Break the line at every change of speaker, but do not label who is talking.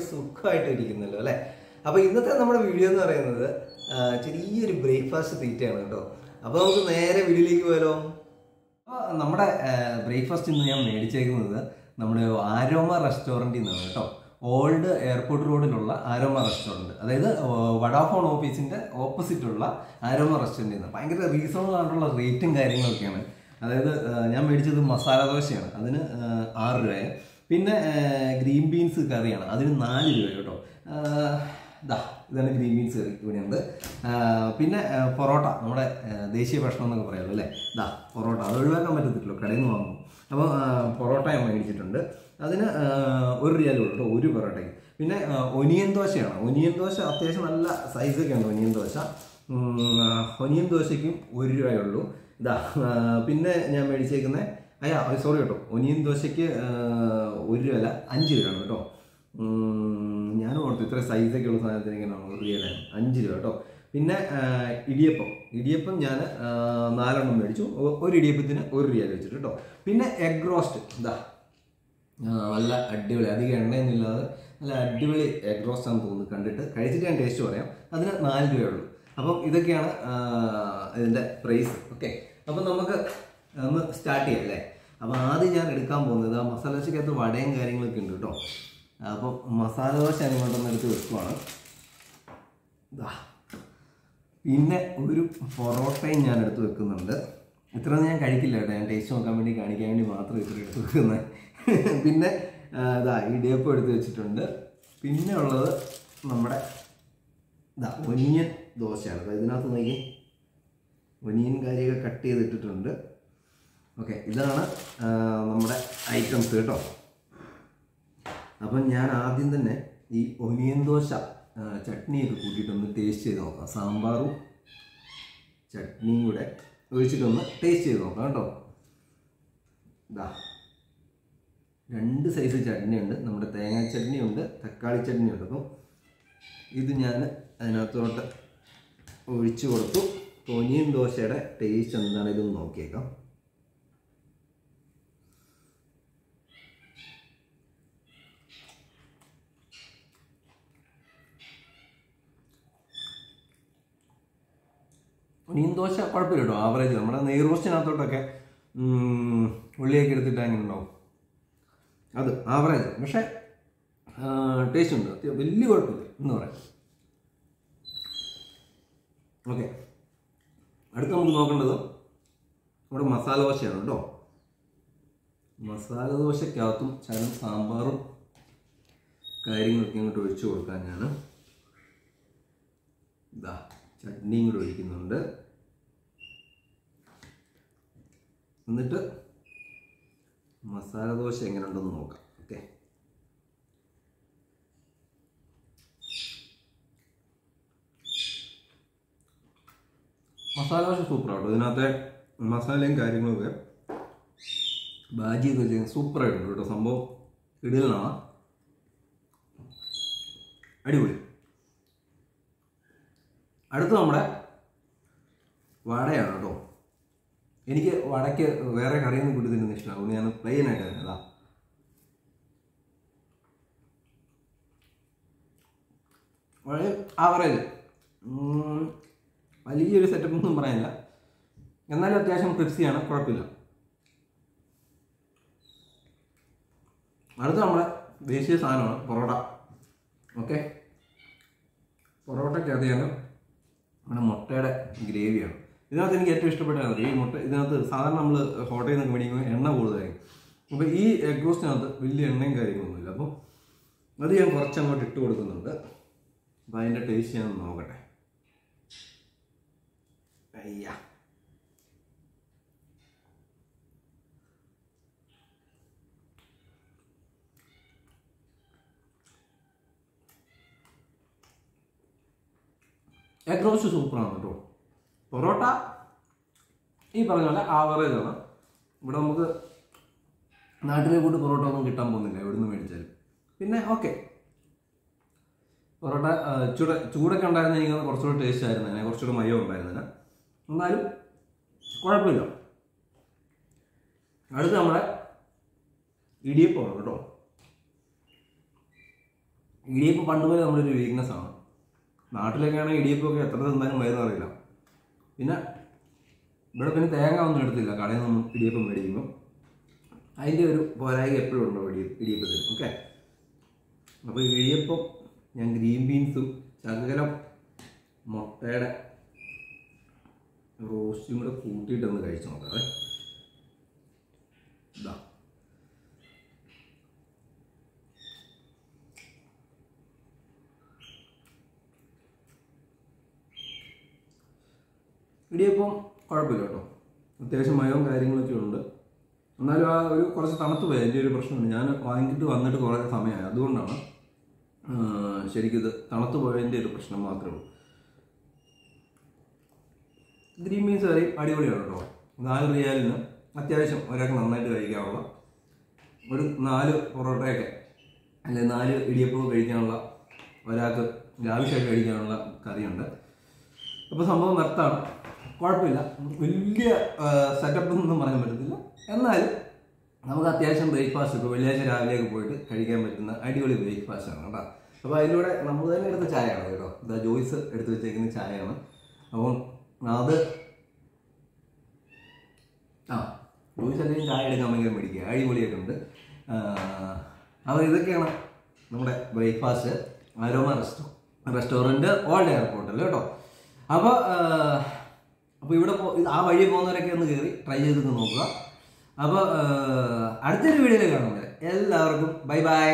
സുഖമായിട്ട് സുഖമായിട്ട് ഇരിക്കുന്നല്ലോ അല്ലേ? അപ്പോൾ ഇന്നത്തെ നമ്മുടെ വീഡിയോ എന്ന് പറയുന്നത് ചെറിയൊരു ബ്രേക്ക്ഫാസ്റ്റ് തീറ്റയാണ് കേട്ടോ. അപ്പോൾ നമുക്ക് നേരെ വീഡിയോയിലേക്ക് പോയാലോ? അപ്പോൾ നമ്മുടെ ബ്രേക്ക്ഫാസ്റ്റ് ഇന്ന് ഞാൻ മേടിച്ചേക്കുന്നത് നമ്മുടെ ആരോമ റെസ്റ്റോറന്റിൽ നിന്നാണ് കേട്ടോ. ഓൾഡ് എയർപോർട്ട് റോഡിലുള്ള ആരോമ റെസ്റ്റോറന്റ് അതായത് വഡാഫോൺ ഓഫീസിന്റെ ഓപ്പോസിറ്റുള്ള ആരോമ റെസ്റ്റോറന്റിൽ നിന്ന് ഭയങ്കര റീസണബിൾ ആയിട്ടുള്ള റേറ്റും കാര്യങ്ങളൊക്കെയാണ്. അതായത് ഞാൻ മേടിച്ചത് മസാല ദോശയാണ്. അതിന് ആറ് രൂപ പിന്നെ ഗ്രീൻ ബീൻസ് കറിയാണ്. അതിന് നാല് രൂപ കേട്ടോ. ഇതാ ഇതാണ് ഗ്രീൻ ബീൻസ് കറി ഇവിടെയുണ്ട്. പിന്നെ പൊറോട്ട നമ്മുടെ ദേശീയ ഭക്ഷണം എന്നൊക്കെ പറയാമല്ലോ അല്ലേ? ഇതാ പൊറോട്ട. അത് ഒഴിവാക്കാൻ പറ്റത്തില്ലല്ലോ കടയിൽ നിന്ന് വാങ്ങും അപ്പോൾ പൊറോട്ട ഞാൻ മേടിച്ചിട്ടുണ്ട്. അതിന് ഒരു ഉള്ളൂ കേട്ടോ ഒരു പൊറോട്ടയ്ക്ക്. പിന്നെ ഒനിയൻ ദോശയാണ്. ഒനിയൻ ദോശ അത്യാവശ്യം നല്ല സൈസൊക്കെ ഉണ്ട് ഒനിയൻ ദോശ. ഒനിയൻ ദോശയ്ക്കും ഒരു രൂപയുള്ളൂ ഇതാ പിന്നെ ഞാൻ മേടിച്ചേക്കുന്നത് അയ്യാ സോറി കേട്ടോ. ഒനിയൻ ദോശയ്ക്ക് ഒരു രൂപ അല്ല അഞ്ച് രൂപയാണ് കേട്ടോ. ഞാൻ ഓർത്തു ഇത്ര സൈസൊക്കെ ഉള്ള സാധനത്തിന് ഇങ്ങനെ ഒരു റിയലാണ് അഞ്ച് രൂപ കേട്ടോ. പിന്നെ ഇടിയപ്പം. ഇടിയപ്പം ഞാൻ നാലെണ്ണം മേടിച്ചു. ഒരു ഇടിയപ്പത്തിന് ഒരു രൂപ വെച്ചിട്ട് കേട്ടോ. പിന്നെ എഗ് റോസ്റ്റ് ഇതാ നല്ല അടിപൊളി. അധികം എണ്ണയൊന്നും ഇല്ലാതെ നല്ല അടിപൊളി എഗ് റോസ്റ്റ് ആണെന്ന് തോന്നുന്നു. കണ്ടിട്ട് കഴിച്ചിട്ട് ഞാൻ ടേസ്റ്റ് പറയാം. അതിന് നാല് രൂപയുള്ളൂ അപ്പം ഇതൊക്കെയാണ് ഇതിന്റെ പ്രൈസ് ഓക്കെ അപ്പം നമുക്ക് ഒന്ന് സ്റ്റാർട്ട് ചെയ്യാം അല്ലേ? അപ്പം ആദ്യം ഞാൻ എടുക്കാൻ പോകുന്നത് ആ മസാല ദോശക്കകത്ത് വടയും കാര്യങ്ങളൊക്കെ ഉണ്ട് കേട്ടോ. അപ്പോൾ മസാല ദോശ ഞാൻ ഇങ്ങോട്ടൊന്ന് എടുത്ത് വെക്കുവാണ്. പിന്നെ ഒരു പൊറോട്ടയും ഞാൻ എടുത്ത് വെക്കുന്നുണ്ട്. ഇത്രയൊന്നും ഞാൻ കഴിക്കില്ല കേട്ടോ. ഞാൻ ടേസ്റ്റ് നോക്കാൻ വേണ്ടി കാണിക്കാൻ വേണ്ടി മാത്രം ഇത്ര എടുത്ത് വെക്കുന്നത് പിന്നെ ഇതാ ഇടിയപ്പം എടുത്ത് വെച്ചിട്ടുണ്ട്. പിന്നെ ഉള്ളത് നമ്മുടെ ഇതാ ഒനിയൻ ദോശയാണ്. അപ്പോൾ ഇതിനകത്ത് നോക്കി ഒനിയൻ കാര്യമൊക്കെ കട്ട് ചെയ്തിട്ടിട്ടുണ്ട്. ഓക്കെ ഇതാണ് നമ്മുടെ ഐറ്റംസ് കേട്ടോ. അപ്പം ഞാൻ ആദ്യം തന്നെ ഈ ഒനിയൻ ദോശ ചട്നിയൊക്കെ കൂട്ടിയിട്ടൊന്ന് ടേസ്റ്റ് ചെയ്ത് നോക്കാം. സാമ്പാറും ചട്നിയും കൂടെ ഒഴിച്ചിട്ടൊന്ന് ടേസ്റ്റ് ചെയ്ത് നോക്കാം കേട്ടോ. ഇതാ രണ്ട് സൈസ് ചട്നി ഉണ്ട് നമ്മുടെ തേങ്ങാ ചട്നി ഉണ്ട് തക്കാളി ചട്നി ഉണ്ട് അപ്പം ഇത് ഞാൻ അതിനകത്തോട്ട് ഒഴിച്ചു കൊടുത്തു. ഒനിയൻ ദോശയുടെ ടേസ്റ്റ് എന്താണ് ഇതൊന്ന് നോക്കിയേക്കാം. ഒനിയൻ ദോശ കുഴപ്പമില്ല കേട്ടോ ആവറേജ് നമ്മുടെ നെയ് റോസ്റ്റിനകത്തോട്ടൊക്കെ ഉള്ളിയൊക്കെ എടുത്തിട്ട് അങ്ങനെ ഉണ്ടാവും അത് ആവറേജ് പക്ഷേ ടേസ്റ്റ് ഉണ്ട്. അത്യാവശ്യം വലിയ കുഴപ്പമില്ല. എന്ന് പറയാം. ഓക്കെ അടുത്ത നമുക്ക് നോക്കേണ്ടത് നമ്മുടെ മസാല ദോശയാണ് കേട്ടോ. മസാല ദോശക്കകത്തും ചരം സാമ്പാറും കാര്യങ്ങളൊക്കെ അങ്ങോട്ട് ഒഴിച്ചു കൊടുക്കാൻ ഞാൻ ഇതാ ചട്നിയും കൂടെ ഒഴിക്കുന്നുണ്ട്. എന്നിട്ട് മസാല ദോശ എങ്ങനെ ഉണ്ടെന്ന് നോക്കാം. ഓക്കെ. മസാല ദോശ സൂപ്പറാട്ടോ ഇതിനകത്തെ മസാലയും കാര്യങ്ങളൊക്കെ ബാജിയൊക്കെ ചെയ്യുന്നത് സൂപ്പറായിട്ടുണ്ട് കേട്ടോ. സംഭവം ഇടലാണ് അടിപൊളി. അടുത്ത് നമ്മുടെ വടയാണ് കേട്ടോ. എനിക്ക് വടക്ക് വേറെ കറിയൊന്നും കൂട്ടി ഇഷ്ടമാണ് അതുകൊണ്ട് ഞാൻ പ്ലെയിൻ ആയിട്ട് അതാ വളരെ ആവറേജ് വലിയൊരു സെറ്റപ്പ് ഒന്നും പറയാനില്ല. എന്നാലും അത്യാവശ്യം ക്രിപ്സിയാണ് കുഴപ്പമില്ല. അടുത്ത നമ്മുടെ ദേശീയ സാധനമാണ് പൊറോട്ട. ഓക്കെ പൊറോട്ടയ്ക്കകത്ത് ഞാൻ നമ്മുടെ മുട്ടയുടെ ഗ്രേവിയാണ് ഇതിനകത്ത് എനിക്ക് ഏറ്റവും ഇഷ്ടപ്പെട്ടത് ഈ മുട്ട ഇതിനകത്ത് സാധാരണ നമ്മൾ ഹോട്ടലിൽ നിന്നൊക്കെ മേടിക്കുമ്പോൾ എണ്ണ കൂടുതലായിരിക്കും അപ്പോൾ ഈ എഗ് റോസ്റ്റിനകത്ത് വലിയ എണ്ണയും കാര്യങ്ങളൊന്നുമില്ല. അപ്പോൾ അത് ഞാൻ കുറച്ച് അങ്ങോട്ട് ഇട്ട് കൊടുക്കുന്നുണ്ട്. അപ്പം അതിന്റെ ടേസ്റ്റ് ഞാൻ നോക്കട്ടെ. അയ്യ. എഗ് റോസ്റ്റ് സൂപ്പറാണ് കേട്ടോ. പൊറോട്ട ഈ പറഞ്ഞ പോലെ ആവറേജ് ആണ് ഇവിടെ നമുക്ക് നാട്ടിലെ കൂട്ട് പൊറോട്ട ഒന്നും കിട്ടാൻ പോകുന്നില്ല എവിടെ നിന്ന് മേടിച്ചാലും. പിന്നെ ഓക്കെ പൊറോട്ട ചൂട് ചൂട ചൂടൊക്കെ ഉണ്ടായിരുന്ന എനിക്ക് കുറച്ചുകൂടെ ടേസ്റ്റ് ആയിരുന്നു. അതിനെ കുറച്ചുകൂടെ മയോ ഉണ്ടായിരുന്നില്ല. എന്നാലും കുഴപ്പമില്ല. അടുത്ത് നമ്മുടെ ഇടിയപ്പമാണ് കേട്ടോ. ഇടിയപ്പം പണ്ട് പോലെ നമ്മളൊരു വീക്ക്നെസ് ആണ്. നാട്ടിലൊക്കെ ആണെങ്കിൽ ഇടിയപ്പമൊക്കെ എത്ര തിന്നാലും മരുന്നറിയില്ല പിന്നെ ഇവിടെ പിന്നെ തേങ്ങ ഒന്നും എടുത്തില്ല. കടയിൽ നിന്ന് ഇടിയപ്പം മേടിക്കുമ്പോൾ അതിന്റെ ഒരു പോരായ്മ എപ്പോഴും ഉണ്ടോ ഇടിയ ഇടിയപ്പത്തിന്? ഓക്കെ അപ്പോൾ ഇടിയപ്പം ഞാൻ ഗ്രീൻ ബീൻസും ശകലം മുട്ടയുടെ റോസ്റ്റും കൂടെ കൂട്ടിയിട്ടൊന്ന് കഴിച്ചു നോക്കാം. ഇതാ ഇടിയപ്പം കുഴപ്പമില്ല കേട്ടോ. അത്യാവശ്യം മയവും കാര്യങ്ങളൊക്കെ ഉണ്ട്. എന്നാലും ആ ഒരു കുറച്ച് തണുത്ത് പോയി എന്റെ ഒരു പ്രശ്നമുണ്ട്. ഞാൻ വാങ്ങിയിട്ട് വന്നിട്ട് കുറേ സമയമായി. അതുകൊണ്ടാണ് ആ, ശരിക്കും ഇത് തണുത്ത് പോയതിന്റെ ഒരു പ്രശ്നം മാത്രമേ ഉള്ളൂ. ഗ്രീൻ ബീൻസ് കറി അടിപൊളിയാണ് കേട്ടോ. നാല് റിയാലിന് അത്യാവശ്യം ഒരാൾക്ക് നന്നായിട്ട് കഴിക്കാനുള്ള ഒരു നാല് പൊറോട്ടയൊക്കെ അല്ലെങ്കിൽ നാല് ഇടിയപ്പവും കഴിക്കാനുള്ള ഒരാൾക്ക് ലാവിഷായിട്ട് കഴിക്കാനുള്ള കറിയുണ്ട്. അപ്പോൾ സംഭവം വർത്താണ് കുഴപ്പമില്ല. വലിയ സെറ്റപ്പ് ഒന്നും പറയാൻ പറ്റത്തില്ല. എന്നാലും നമുക്ക് അത്യാവശ്യം ബ്രേക്ക്ഫാസ്റ്റ് ഇപ്പോൾ വെള്ളിയാഴ്ച രാവിലെയൊക്കെ പോയിട്ട് കഴിക്കാൻ പറ്റുന്ന അടിപൊളി ബ്രേക്ക്ഫാസ്റ്റ് ആണ് കേട്ടോ. അപ്പോൾ അതിലൂടെ നമ്മൾ തന്നെ എടുത്ത ചായയാണ് കേട്ടോ. ഇതാ ജോയ്സ് എടുത്ത് വെച്ചേക്കുന്ന ചായയാണ്. അപ്പം അത് ആ ജോയ്സ് അല്ലെങ്കിൽ ചായ എടുക്കാൻ ഭയങ്കര മേടിക്കുക അടിപൊളിയായിട്ടുണ്ട് അപ്പോൾ ഇതൊക്കെയാണ് നമ്മുടെ breakfast Aroma resto restaurant old എയർപോർട്ടിൽ കേട്ടോ? അപ്പോൾ അപ്പോൾ ഇവിടെ പോ ആ വഴി പോകുന്നവരൊക്കെ ഒന്ന് കയറി ട്രൈ ചെയ്തൊക്കെ നോക്കുക. അപ്പോൾ അടുത്തൊരു വീഡിയോയിൽ കാണുന്നത് എല്ലാവർക്കും ബൈ ബൈ